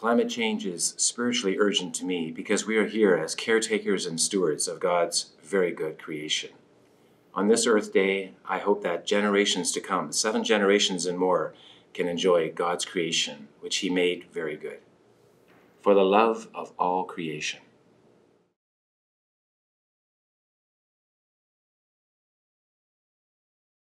Climate change is spiritually urgent to me because we are here as caretakers and stewards of God's very good creation. On this Earth Day, I hope that generations to come, seven generations and more, can enjoy God's creation, which He made very good. For the love of all creation.